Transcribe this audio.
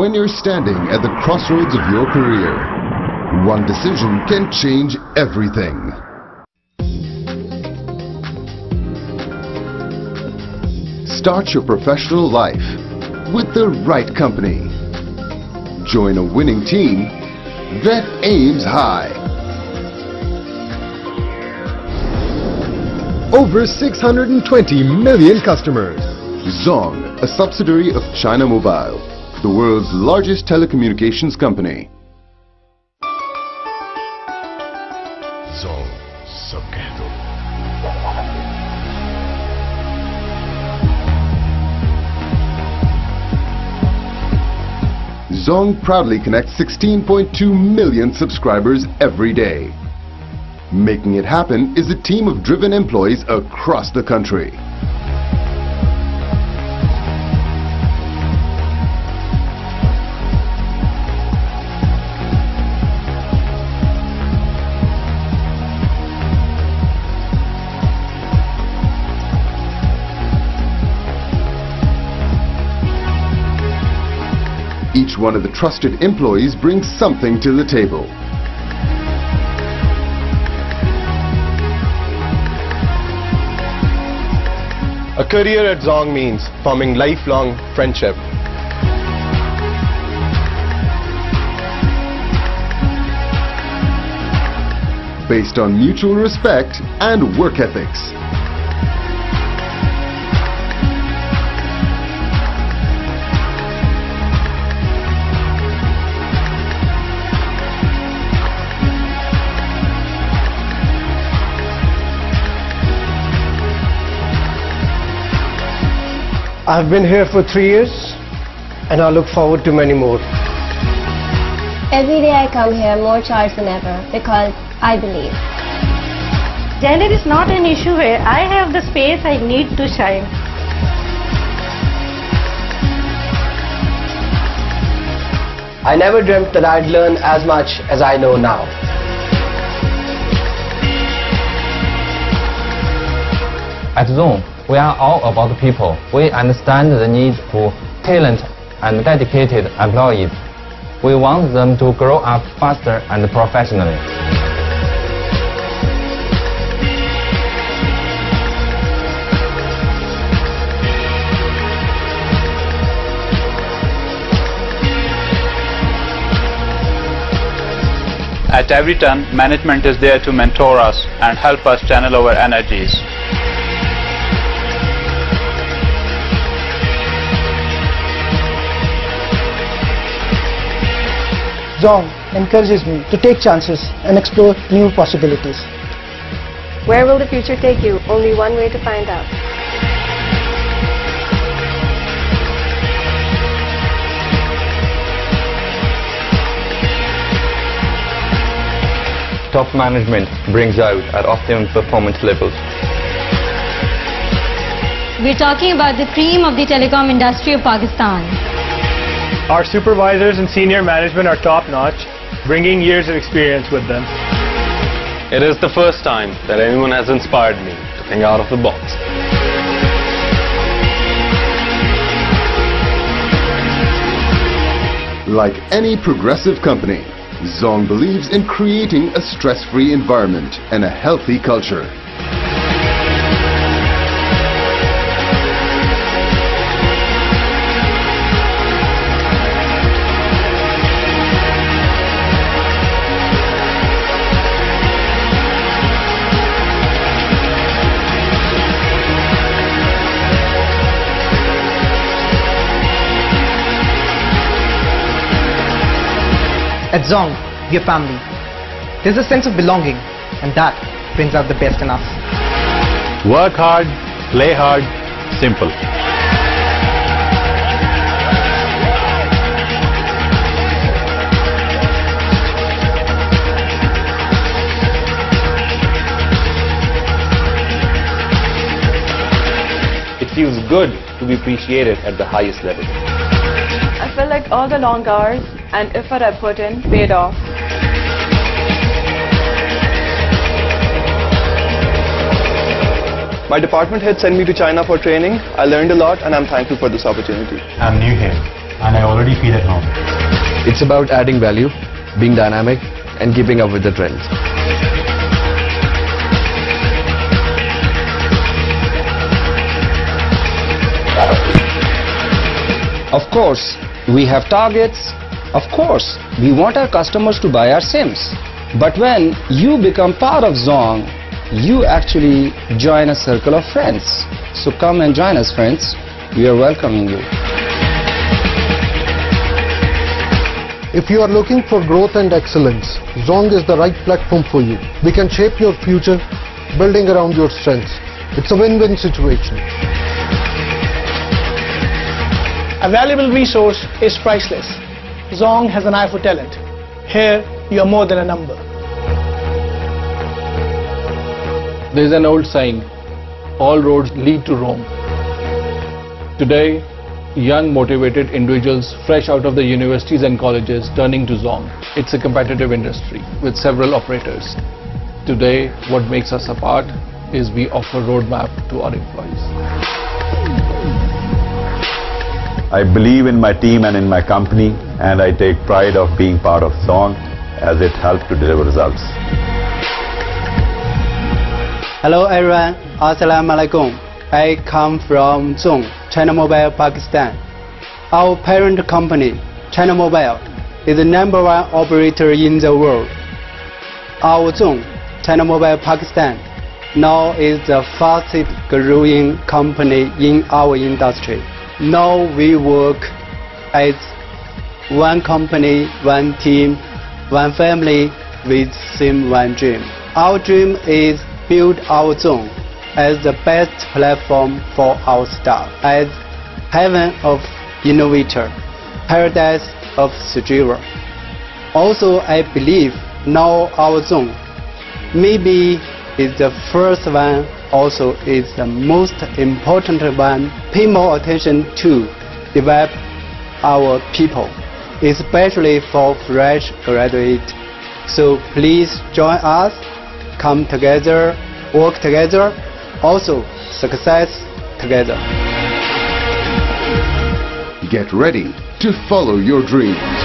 When you're standing at the crossroads of your career, one decision can change everything. Start your professional life with the right company. Join a winning team that aims high. Over 620 million customers. Zong, a subsidiary of China Mobile, the world's largest telecommunications company. Zong proudly connects 16.2 million subscribers every day. Making it happen is a team of driven employees across the country. One of the trusted employees brings something to the table. A career at Zong means forming lifelong friendship. based on mutual respect and work ethics. I've been here for three years and I look forward to many more. Every day I come here more charged than ever because I believe. Gender is not an issue here. I have the space I need to shine. I never dreamt that I'd learn as much as I know now. At Zong, we are all about people. We understand the need for talent and dedicated employees. We want them to grow up faster and professionally. At every turn, management is there to mentor us and help us channel our energies. Zong encourages me to take chances and explore new possibilities. Where will the future take you? Only one way to find out. Top management brings out at optimum performance levels. We're talking about the cream of the telecom industry of Pakistan. Our supervisors and senior management are top notch, bringing years of experience with them. It is the first time that anyone has inspired me to think out of the box. Like any progressive company, Zong believes in creating a stress-free environment and a healthy culture. At Zong, we're family. There's a sense of belonging, and that brings out the best in us. Work hard, play hard, simple. It feels good to be appreciated at the highest level. I feel like all the long hours and effort I put in paid off. My department head sent me to China for training. I learned a lot and I'm thankful for this opportunity. I'm new here, and I already feel at home. It's about adding value, being dynamic, and keeping up with the trends. Of course, we have targets. Of course, we want our customers to buy our SIMs. But when you become part of Zong, you actually join a circle of friends. So come and join us, friends. We are welcoming you. If you are looking for growth and excellence, Zong is the right platform for you. We can shape your future, building around your strengths. It's a win-win situation. A valuable resource is priceless. Zong has an eye for talent. Here, you are more than a number. There's an old saying, all roads lead to Rome. Today, young motivated individuals fresh out of the universities and colleges turning to Zong. It's a competitive industry with several operators. Today, what makes us apart is we offer roadmap to our employees. I believe in my team and in my company and I take pride of being part of Zong as it helped to deliver results. Hello everyone, Assalamu alaikum. I come from Zong, China Mobile, Pakistan. Our parent company, China Mobile, is the number one operator in the world. Our Zong, China Mobile, Pakistan, now is the fastest growing company in our industry. Now we work as one company, one team, one family with same one dream. Our dream is build our Zong as the best platform for our staff, as heaven of innovator, paradise of streamer. Also, I believe now our Zong maybe is the first one, also is the most important one. Pay more attention to develop our people, especially for fresh graduate. So please join us, come together, work together, also success together. Get ready to follow your dreams.